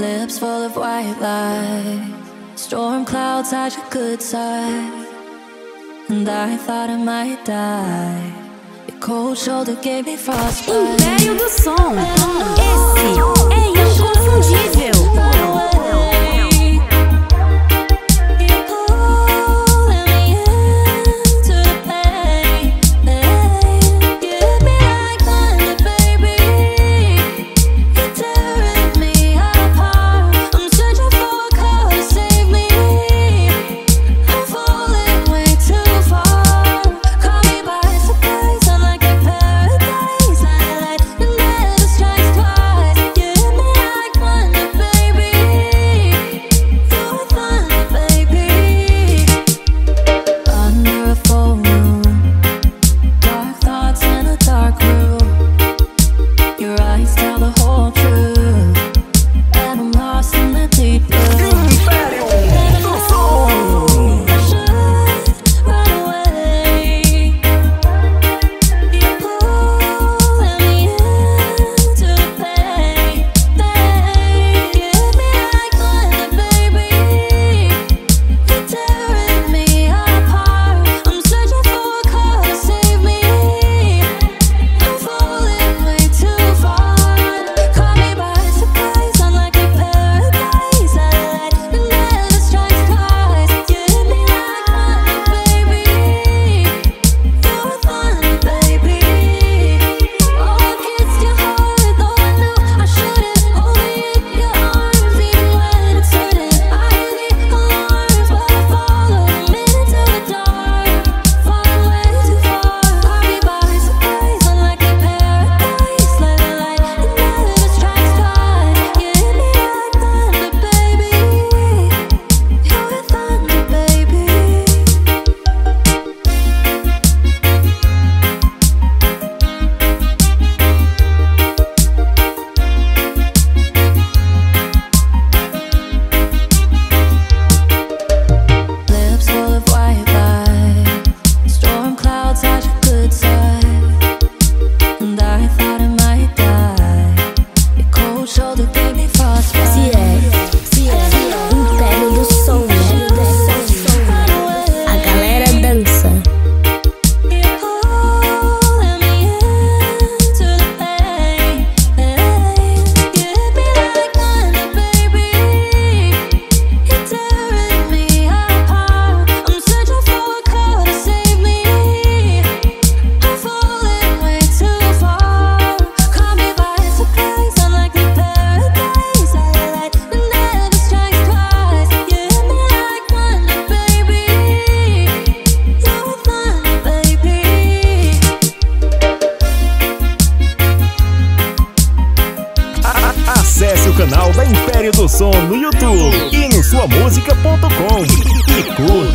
Lips full of white lies. Storm clouds at your good side. And I thought I might die. Your cold shoulder gave me frostbite. Império do Som. Tell the whole truth. Canal da Império do Som no YouTube e no suamusica.com e curta